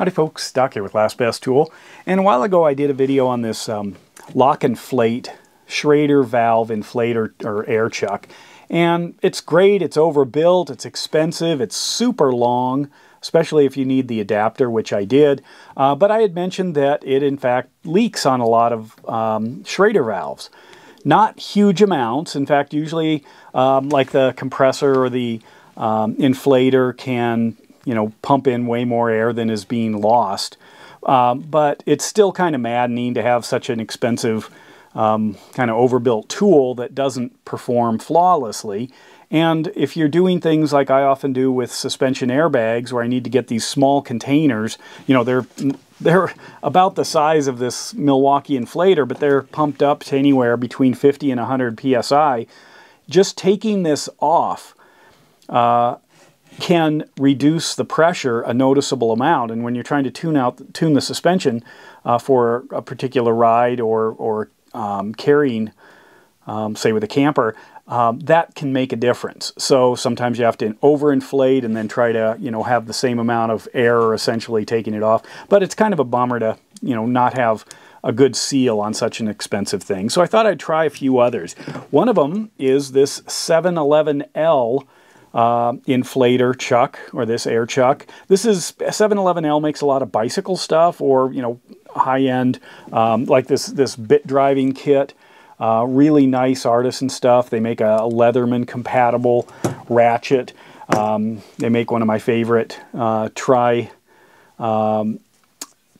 Howdy folks, Doc here with Last Best Tool. And a while ago I did a video on this um, LockNFlate Schrader valve inflator or air chuck. And it's great, it's overbuilt, it's expensive, it's super long, especially if you need the adapter, which I did. Uh, but I had mentioned that it in fact leaks on a lot of um, Schrader valves. Not huge amounts, in fact usually um, like the compressor or the um, inflator can you know, pump in way more air than is being lost. Um, but it's still kind of maddening to have such an expensive um, kind of overbuilt tool that doesn't perform flawlessly. And if you're doing things like I often do with suspension airbags, where I need to get these small containers, you know, they're they're about the size of this Milwaukee inflator, but they're pumped up to anywhere between 50 and 100 psi. Just taking this off uh, can reduce the pressure a noticeable amount. And when you're trying to tune out tune the suspension uh, for a particular ride or or um, carrying, um, say with a camper, um, that can make a difference. So sometimes you have to overinflate and then try to you know have the same amount of air essentially taking it off. But it's kind of a bummer to you know not have a good seal on such an expensive thing. So I thought I'd try a few others. One of them is this 711L uh, inflator chuck or this air chuck. This is 711L makes a lot of bicycle stuff or you know high end um, like this this bit driving kit. Uh, really nice artisan stuff. They make a, Leatherman compatible ratchet. Um, they make one of my favorite uh, tri um,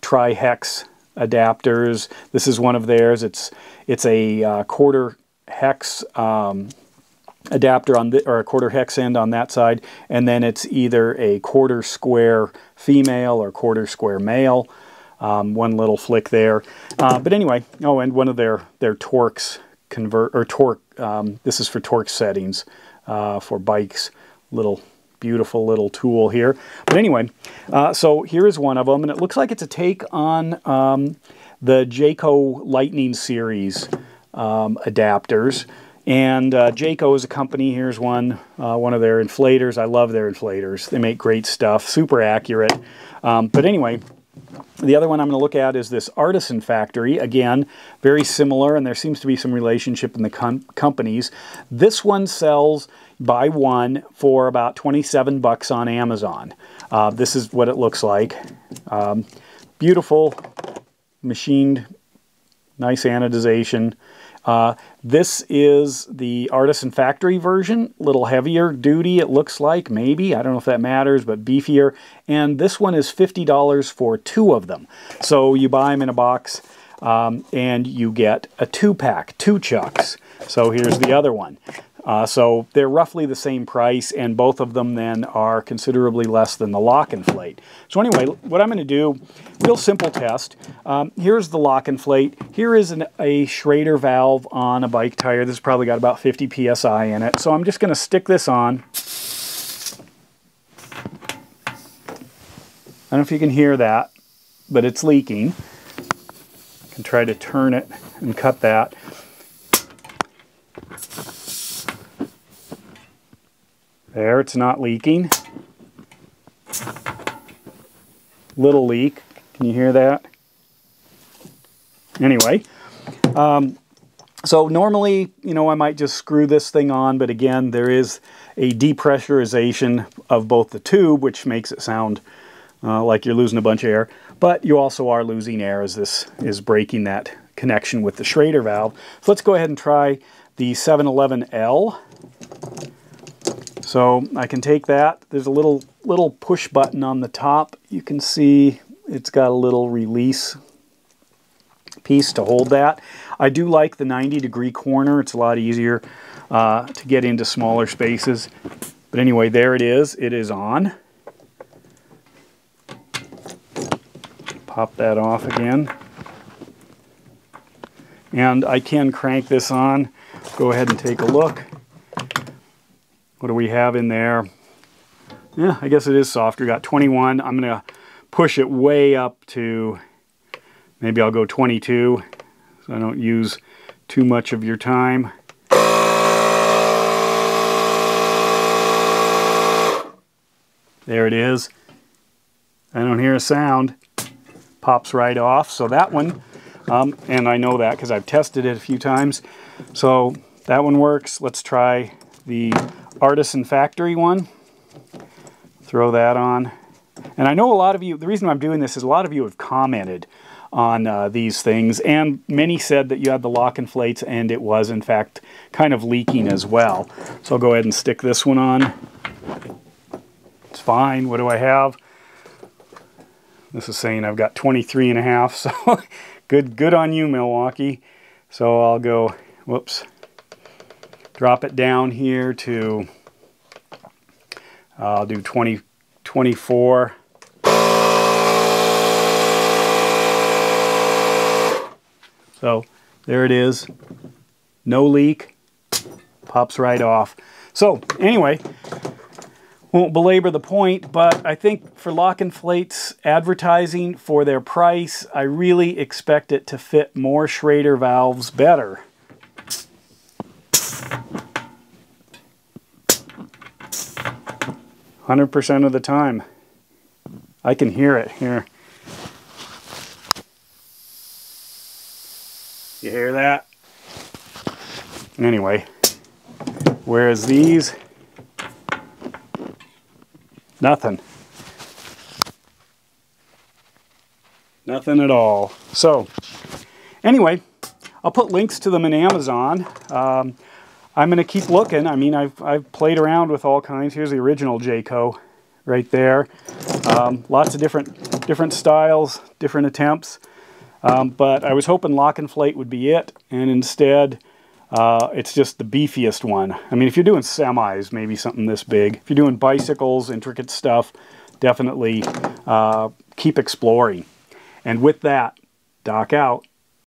tri hex adapters. This is one of theirs. It's it's a uh, quarter hex um, adapter on the, or a quarter hex end on that side, and then it's either a quarter square female or quarter square male. Um, one little flick there, uh, but anyway. Oh, and one of their their Torx convert or torque. Um, this is for torque settings uh, for bikes. Little beautiful little tool here. But anyway, uh, so here is one of them, and it looks like it's a take on um, the Jayco Lightning series um, adapters. And uh, Jayco is a company. Here's one, uh, one of their inflators. I love their inflators. They make great stuff, super accurate. Um, but anyway, the other one I'm going to look at is this Artisan Factory. Again, very similar, and there seems to be some relationship in the com companies. This one sells buy one for about 27 bucks on Amazon. Uh, this is what it looks like. Um, beautiful, machined, nice anodization. Uh, this is the Artisan Factory version, a little heavier duty it looks like, maybe, I don't know if that matters, but beefier. And this one is $50 for two of them. So you buy them in a box um, and you get a two pack, two chucks. So here's the other one. Uh, so they're roughly the same price, and both of them then are considerably less than the LockNFlate. So anyway, what I'm going to do, real simple test. Um, here's the LockNFlate. Here is an, a Schrader valve on a bike tire. This probably got about 50 psi in it. So I'm just going to stick this on. I don't know if you can hear that, but it's leaking. I can try to turn it and cut that. There, it's not leaking. Little leak. Can you hear that? Anyway, um, so normally, you know, I might just screw this thing on, but again, there is a depressurization of both the tube, which makes it sound uh, like you're losing a bunch of air, but you also are losing air as this is breaking that connection with the Schrader valve. So let's go ahead and try the 711L. So I can take that. There's a little little push button on the top. You can see it's got a little release piece to hold that. I do like the 90 degree corner. It's a lot easier uh, to get into smaller spaces. But anyway, there it is. It is on. Pop that off again. And I can crank this on. Go ahead and take a look. What do we have in there? Yeah, I guess it is softer. Got 21. I'm going to push it way up to, maybe I'll go 22 so I don't use too much of your time. There it is. I don't hear a sound. Pops right off. So that one, um, and I know that because I've tested it a few times. So that one works. Let's try the Artisan Factory one. Throw that on. And I know a lot of you, the reason I'm doing this is a lot of you have commented on uh, these things and many said that you had the lock inflates and it was in fact kind of leaking as well. So I'll go ahead and stick this one on. It's fine. What do I have? This is saying I've got 23 and a half, so good, good on you, Milwaukee. So I'll go, whoops, drop it down here to, I'll do 20, 24. So there it is. No leak. Pops right off. So anyway, won't belabor the point, but I think for LockNFlate's advertising for their price, I really expect it to fit more Schrader valves better. Hundred percent of the time. I can hear it here. You hear that? Anyway, whereas these, nothing. Nothing at all. So, anyway, I'll put links to them in Amazon. Um, I'm going to keep looking. I mean, I've, I've played around with all kinds. Here's the original Jayco right there. Um, lots of different different styles, different attempts. Um, but I was hoping LockNFlate would be it, and instead uh, it's just the beefiest one. I mean, if you're doing semis, maybe something this big. If you're doing bicycles, intricate stuff, definitely uh, keep exploring. And with that, Doc out.